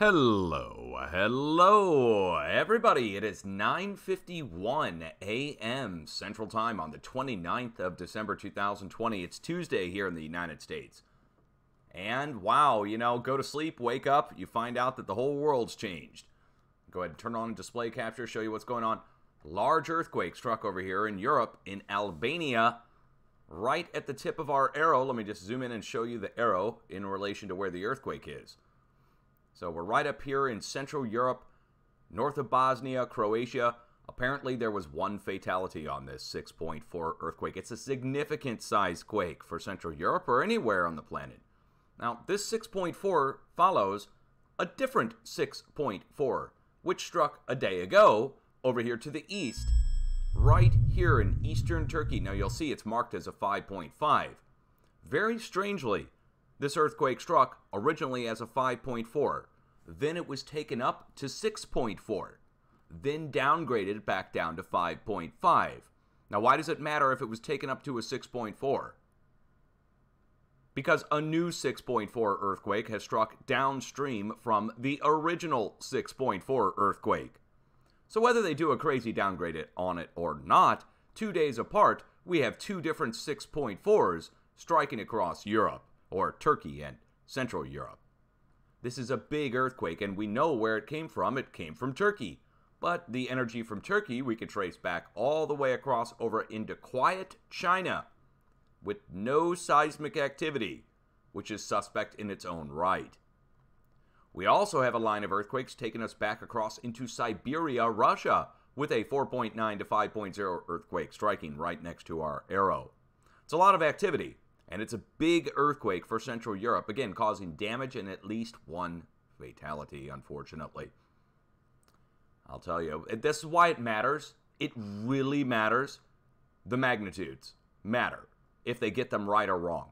Hello, hello, everybody. It is 9:51 a.m. Central Time on the 29th of December 2020. It's Tuesday here in the United States. And wow, you know, go to sleep, wake up, you find out that the whole world's changed. Go ahead and turn on display capture, show you what's going on. Large earthquake struck over here in Europe, in Albania, right at the tip of our arrow. Let me just zoom in and show you the arrow in relation to where the earthquake is. So we're right up here in Central Europe, north of Bosnia, Croatia. Apparently, there was one fatality on this 6.4 earthquake. It's a significant size quake for Central Europe or anywhere on the planet. Now, this 6.4 follows a different 6.4, which struck a day ago over here to the east, right here in eastern Turkey. Now, you'll see it's marked as a 5.5. Very strangely, this earthquake struck originally as a 5.4. Then it was taken up to 6.4. Then downgraded back down to 5.5. Now, why does it matter if it was taken up to a 6.4? Because a new 6.4 earthquake has struck downstream from the original 6.4 earthquake. So, whether they do a crazy downgrade on it or not, two days apart, we have two different 6.4s striking across Europe or Turkey and Central Europe. This is a big earthquake, and we know where it came from. It came from Turkey. But the energy from Turkey we can trace back all the way across over into quiet China with no seismic activity, which is suspect in its own right. We also have a line of earthquakes taking us back across into Siberia, Russia, with a 4.9 to 5.0 earthquake striking right next to our arrow. It's a lot of activity, and it's a big earthquake for Central Europe, again, causing damage and at least one fatality, unfortunately. I'll tell you, this is why it matters. It really matters. The magnitudes matter if they get them right or wrong.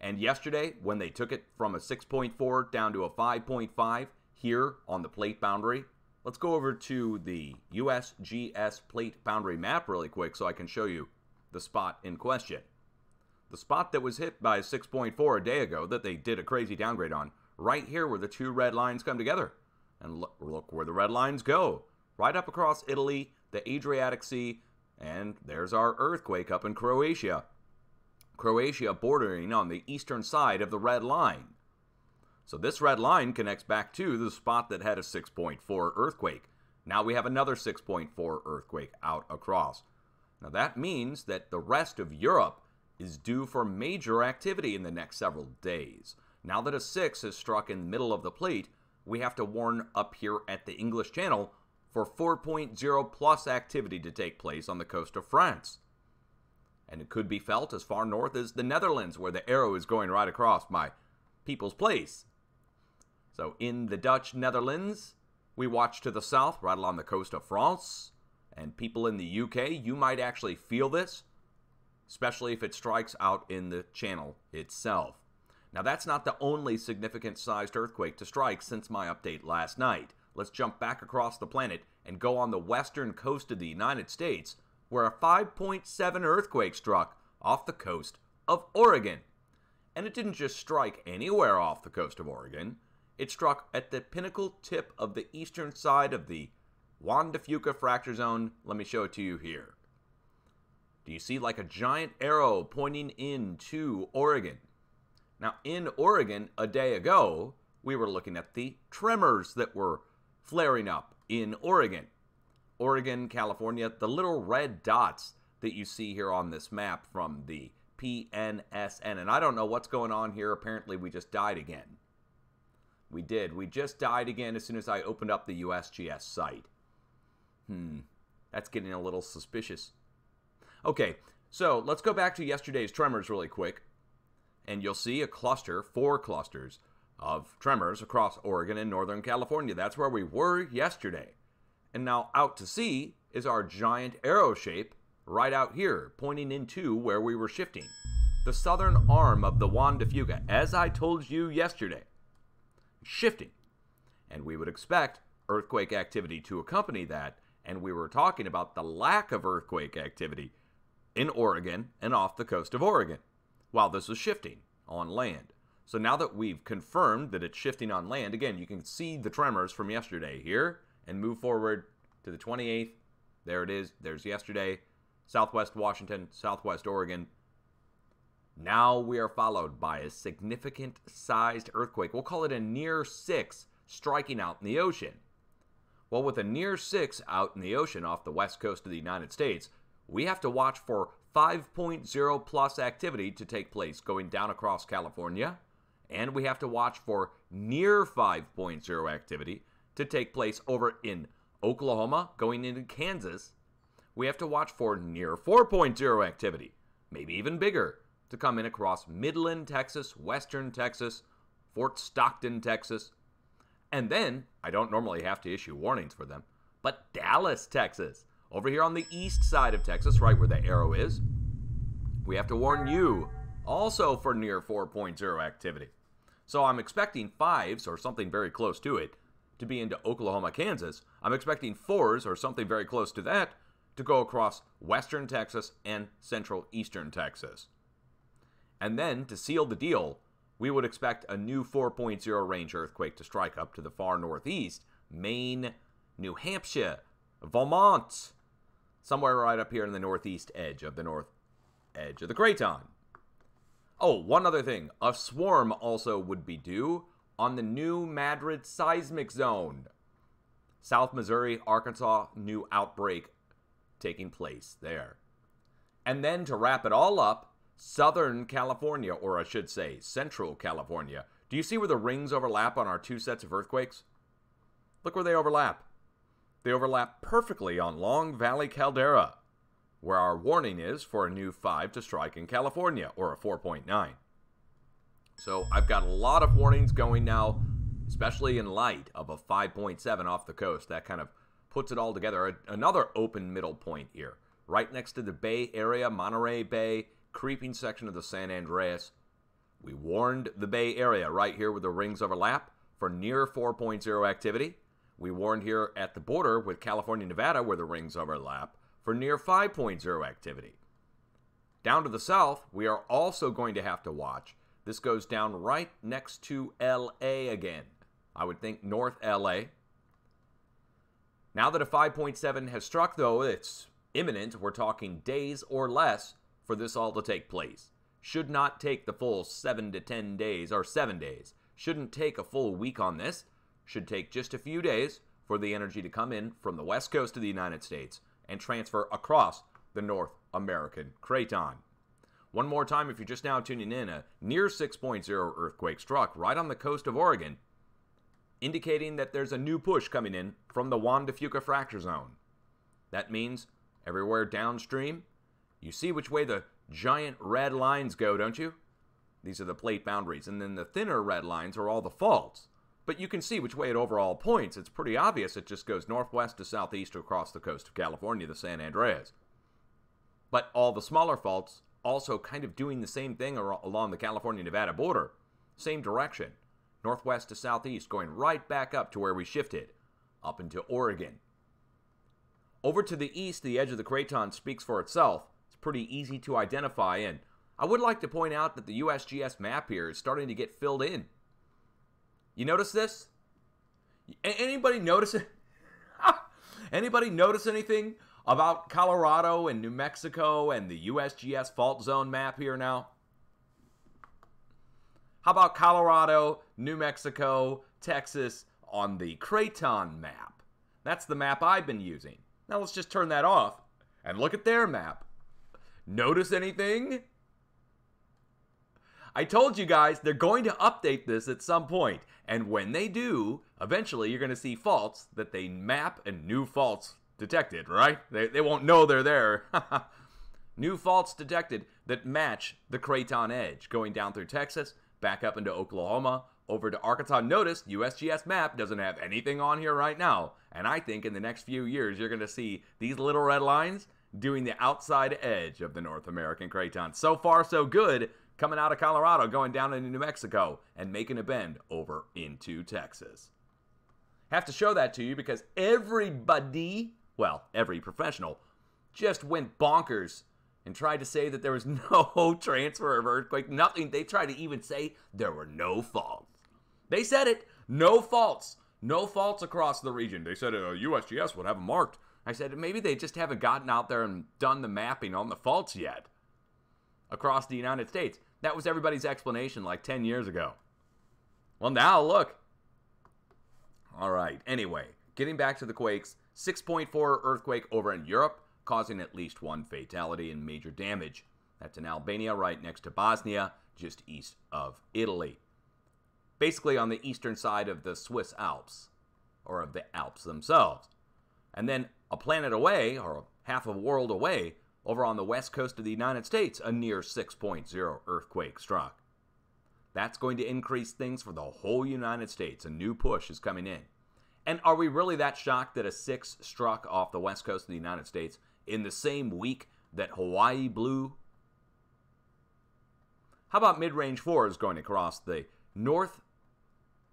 And yesterday, when they took it from a 6.4 down to a 5.5 here on the plate boundary, let's go over to the USGS plate boundary map really quick so I can show you the spot in question. The spot that was hit by 6.4 a day ago that they did a crazy downgrade on, right here where the two red lines come together. And look, look where the red lines go. Right up across Italy, the Adriatic Sea, and there's our earthquake up in Croatia. Croatia bordering on the eastern side of the red line. So this red line connects back to the spot that had a 6.4 earthquake. Now we have another 6.4 earthquake out across. Now that means that the rest of Europe is due for major activity in the next several days. Now that a 6 has struck in the middle of the plate, we have to warn up here at the English Channel for 4.0 plus activity to take place on the coast of France. And it could be felt as far north as the Netherlands, where the arrow is going right across my People's Place. So in the Dutch Netherlands, we watch to the south, right along the coast of France. And people in the UK, you might actually feel this especially if it strikes out in the channel itself. Now, that's not the only significant sized earthquake to strike since my update last night. Let's jump back across the planet and go on the western coast of the United States, where a 5.7 earthquake struck off the coast of Oregon. And it didn't just strike anywhere off the coast of Oregon, it struck at the pinnacle tip of the eastern side of the Juan de Fuca fracture zone. Let me show it to you here. You see like a giant arrow pointing into Oregon? Now, in Oregon, a day ago, we were looking at the tremors that were flaring up in Oregon. Oregon, California, the little red dots that you see here on this map from the PNSN. And I don't know what's going on here. Apparently, we just died again. We did. We just died again as soon as I opened up the USGS site. Hmm, that's getting a little suspicious. Okay, so let's go back to yesterday's tremors really quick. And you'll see a cluster, four clusters of tremors across Oregon and Northern California. That's where we were yesterday. And now out to sea is our giant arrow shape right out here, pointing into where we were shifting. The southern arm of the Juan de Fuca, as I told you yesterday, shifting. And we would expect earthquake activity to accompany that and we were talking about the lack of earthquake activity in Oregon and off the coast of Oregon while this was shifting on land. So now that we've confirmed that it's shifting on land, again, you can see the tremors from yesterday here and move forward to the 28th. There it is. There's yesterday. Southwest Washington, Southwest Oregon. Now we are followed by a significant sized earthquake. We'll call it a near six striking out in the ocean. Well, with a near six out in the ocean off the west coast of the United States, we have to watch for 5.0 plus activity to take place going down across California, and we have to watch for near 5.0 activity to take place over in Oklahoma, going into Kansas. We have to watch for near 4.0 activity, maybe even bigger, to come in across Midland, Texas, Western Texas, Fort Stockton, Texas. And then, I don't normally have to issue warnings for them, but Dallas, Texas, over here on the east side of Texas, right where the arrow is, we have to warn you also for near 4.0 activity. So I'm expecting fives or something very close to it to be into Oklahoma, Kansas. I'm expecting fours or something very close to that to go across western Texas and central eastern Texas. And then to seal the deal, we would expect a new 4.0 range earthquake to strike up to the far northeast, Maine, New Hampshire, Vermont, somewhere right up here in the northeast edge of the north edge of the Craton. Oh, one other thing. A swarm also would be due on the new Madrid seismic zone. South Missouri, Arkansas, new outbreak taking place there. And then to wrap it all up, Southern California, or I should say Central California. Do you see where the rings overlap on our two sets of earthquakes? Look where they overlap. They overlap perfectly on Long Valley Caldera, where our warning is for a new 5 to strike in California, or a 4.9. So I've got a lot of warnings going now, especially in light of a 5.7 off the coast. That kind of puts it all together. Another open middle point here, right next to the Bay Area, Monterey Bay, creeping section of the San Andreas. We warned the Bay Area right here where the rings overlap for near 4.0 activity. We warned here at the border with California Nevada, where the rings overlap, for near 5.0 activity. Down to the south, we are also going to have to watch. This goes down right next to LA again. I would think North LA. Now that a 5.7 has struck, though, it's imminent. We're talking days or less for this all to take place. Should not take the full 7 to 10 days, or 7 days. Shouldn't take a full week on this should take just a few days for the energy to come in from the west coast of the United States and transfer across the North American craton. One more time, if you're just now tuning in, a near 6.0 earthquake struck right on the coast of Oregon, indicating that there's a new push coming in from the Juan de Fuca fracture zone. That means everywhere downstream, you see which way the giant red lines go, don't you? These are the plate boundaries, and then the thinner red lines are all the faults. But you can see which way it overall points. It's pretty obvious it just goes northwest to southeast across the coast of California, the San Andreas. But all the smaller faults also kind of doing the same thing along the California Nevada border. Same direction. Northwest to southeast, going right back up to where we shifted, up into Oregon. Over to the east, the edge of the craton speaks for itself. It's pretty easy to identify, and I would like to point out that the USGS map here is starting to get filled in. You notice this? Anybody notice it? Anybody notice anything about Colorado and New Mexico and the USGS fault zone map here now? How about Colorado, New Mexico, Texas on the Craton map? That's the map I've been using. Now let's just turn that off and look at their map. Notice anything? I told you guys they're going to update this at some point, and when they do, eventually you're going to see faults that they map and new faults detected, right? They, they won't know they're there. new faults detected that match the Craton edge going down through Texas, back up into Oklahoma, over to Arkansas. Notice USGS map doesn't have anything on here right now, and I think in the next few years you're going to see these little red lines doing the outside edge of the North American Craton. So far, so good coming out of Colorado, going down into New Mexico, and making a bend over into Texas. Have to show that to you because everybody well, every professional, just went bonkers and tried to say that there was no transfer of earthquake, nothing. They tried to even say there were no faults. They said it, no faults, no faults across the region. They said uh, USGS would have them marked. I said maybe they just haven't gotten out there and done the mapping on the faults yet across the United States. That was everybody's explanation like 10 years ago. Well, now look. All right. Anyway, getting back to the quakes 6.4 earthquake over in Europe, causing at least one fatality and major damage. That's in Albania, right next to Bosnia, just east of Italy. Basically on the eastern side of the Swiss Alps, or of the Alps themselves. And then a planet away, or half a world away, over on the west coast of the United States, a near 6.0 earthquake struck. That's going to increase things for the whole United States. A new push is coming in. And are we really that shocked that a 6 struck off the west coast of the United States in the same week that Hawaii blew? How about mid range 4 is going across the North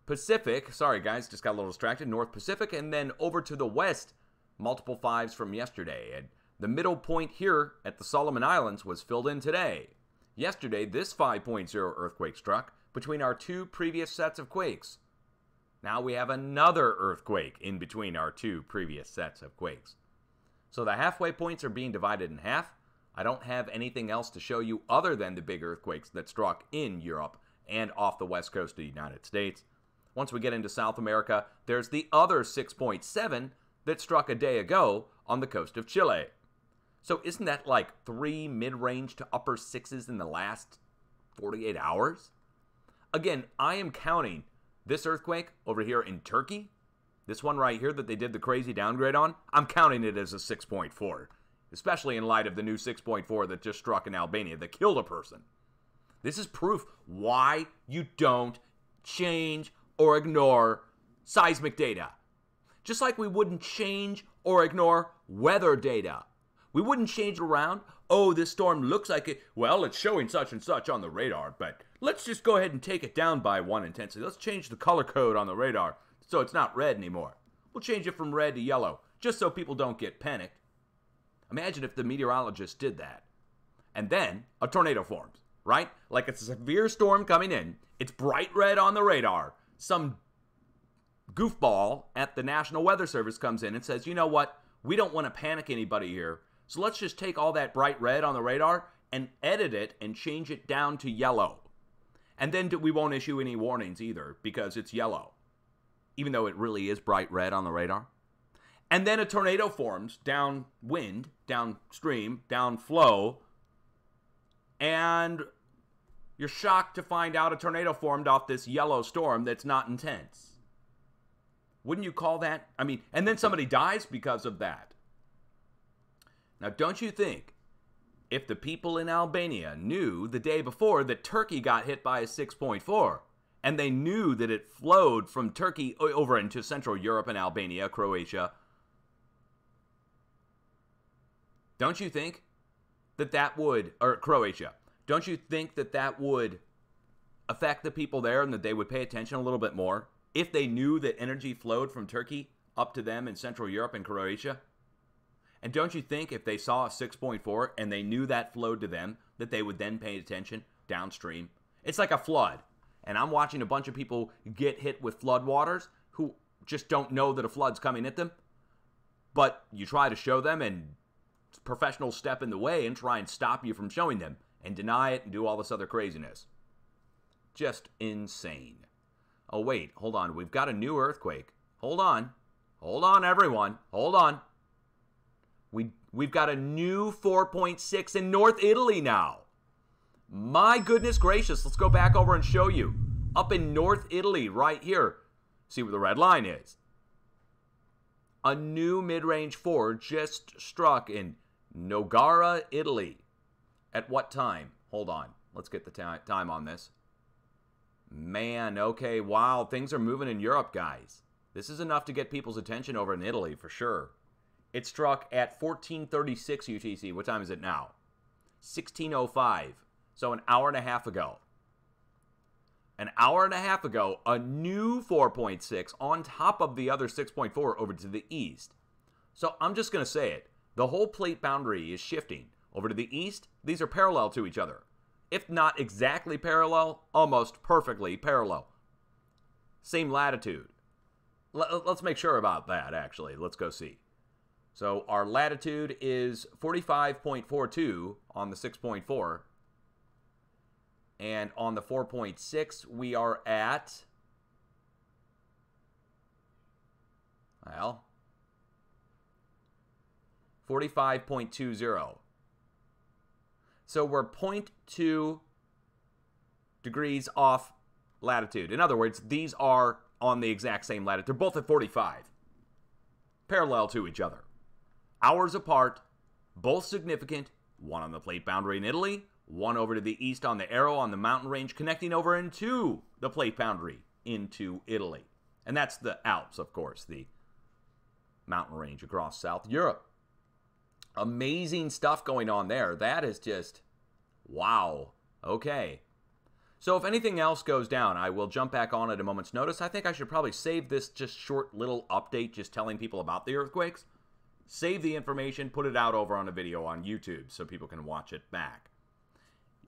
Pacific? Sorry, guys, just got a little distracted. North Pacific, and then over to the west, multiple fives from yesterday. And the middle point here at the Solomon Islands was filled in today. Yesterday, this 5.0 earthquake struck between our two previous sets of quakes. Now we have another earthquake in between our two previous sets of quakes. So the halfway points are being divided in half. I don't have anything else to show you other than the big earthquakes that struck in Europe and off the west coast of the United States. Once we get into South America, there's the other 6.7 that struck a day ago on the coast of Chile. So isn't that like three mid range to upper sixes in the last 48 hours? Again, I am counting this earthquake over here in Turkey, this one right here that they did the crazy downgrade on, I'm counting it as a 6.4, especially in light of the new 6.4 that just struck in Albania that killed a person. This is proof why you don't change or ignore seismic data. Just like we wouldn't change or ignore weather data. We wouldn't change it around. Oh, this storm looks like it. Well, it's showing such and such on the radar, but let's just go ahead and take it down by one intensity. Let's change the color code on the radar so it's not red anymore. We'll change it from red to yellow, just so people don't get panicked. Imagine if the meteorologist did that. And then a tornado forms, right? Like it's a severe storm coming in. It's bright red on the radar. Some goofball at the National Weather Service comes in and says, you know what? We don't want to panic anybody here. So let's just take all that bright red on the radar and edit it and change it down to yellow. And then we won't issue any warnings either because it's yellow, even though it really is bright red on the radar. And then a tornado forms downwind, downstream, downflow, and you're shocked to find out a tornado formed off this yellow storm that's not intense. Wouldn't you call that? I mean, and then somebody dies because of that. Now, don't you think if the people in Albania knew the day before that Turkey got hit by a 6.4, and they knew that it flowed from Turkey over into Central Europe and Albania, Croatia, don't you think that that would, or Croatia, don't you think that that would affect the people there and that they would pay attention a little bit more if they knew that energy flowed from Turkey up to them in Central Europe and Croatia? And don't you think if they saw a 6.4 and they knew that flowed to them, that they would then pay attention downstream? It's like a flood. And I'm watching a bunch of people get hit with floodwaters who just don't know that a flood's coming at them. But you try to show them, and professionals step in the way and try and stop you from showing them and deny it and do all this other craziness. Just insane. Oh, wait, hold on. We've got a new earthquake. Hold on. Hold on, everyone. Hold on. We we've got a new 4.6 in North Italy now. My goodness gracious, let's go back over and show you. Up in North Italy right here. See where the red line is. A new mid-range 4 just struck in Nogara, Italy. At what time? Hold on. Let's get the time on this. Man, okay, wow, things are moving in Europe, guys. This is enough to get people's attention over in Italy for sure. It struck at 1436 UTC. What time is it now? 1605. So an hour and a half ago. An hour and a half ago, a new 4.6 on top of the other 6.4 over to the east. So I'm just going to say it. The whole plate boundary is shifting. Over to the east, these are parallel to each other. If not exactly parallel, almost perfectly parallel. Same latitude. L- let's make sure about that, actually. Let's go see. So our latitude is 45.42 on the 6.4. And on the 4.6, we are at, well, 45.20. So we're 0.2 degrees off latitude. In other words, these are on the exact same latitude. They're both at 45, parallel to each other. Hours apart, both significant, one on the plate boundary in Italy, one over to the east on the arrow on the mountain range, connecting over into the plate boundary into Italy. And that's the Alps, of course, the mountain range across South Europe amazing stuff going on there. That is just wow. Okay. So if anything else goes down, I will jump back on at a moment's notice. I think I should probably save this just short little update just telling people about the earthquakes. Save the information, put it out over on a video on YouTube so people can watch it back.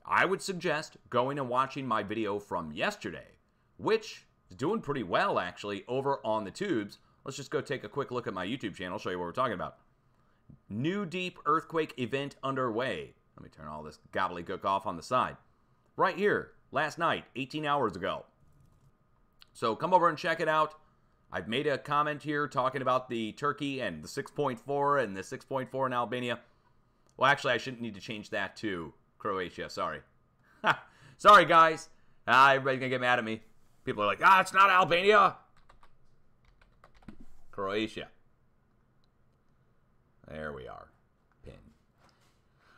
I would suggest going and watching my video from yesterday, which is doing pretty well actually over on the tubes. Let's just go take a quick look at my YouTube channel, show you what we're talking about. New deep earthquake event underway. Let me turn all this gobbledygook off on the side. Right here, last night, 18 hours ago. So come over and check it out. I've made a comment here talking about the Turkey and the 6.4 and the 6.4 in Albania. Well, actually, I shouldn't need to change that to Croatia. Sorry. Sorry, guys. Ah, everybody's going to get mad at me. People are like, ah, it's not Albania. Croatia. There we are.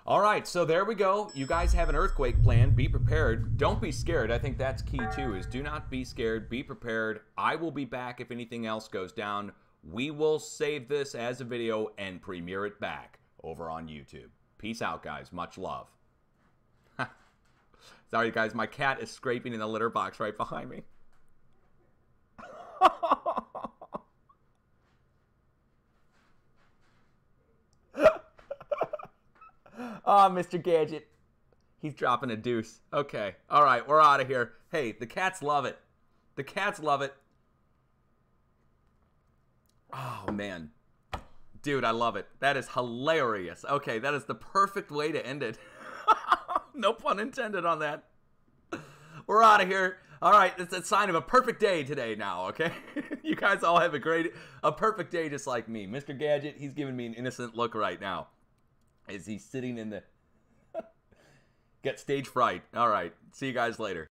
All right, so there we go. You guys have an earthquake plan. Be prepared. Don't be scared. I think that's key too. Is do not be scared. Be prepared. I will be back if anything else goes down. We will save this as a video and premiere it back over on YouTube. Peace out, guys. Much love. Sorry, guys. My cat is scraping in the litter box right behind me. Ah, oh, Mr. Gadget. He's dropping a deuce. Okay. All right, we're out of here. Hey, the cats love it. The cats love it. Oh, man. Dude, I love it. That is hilarious. Okay, that is the perfect way to end it. no pun intended on that. We're out of here. All right, it's a sign of a perfect day today now, okay? you guys all have a great, a perfect day just like me. Mr. Gadget, he's giving me an innocent look right now. Is he sitting in the. Get stage fright. All right. See you guys later.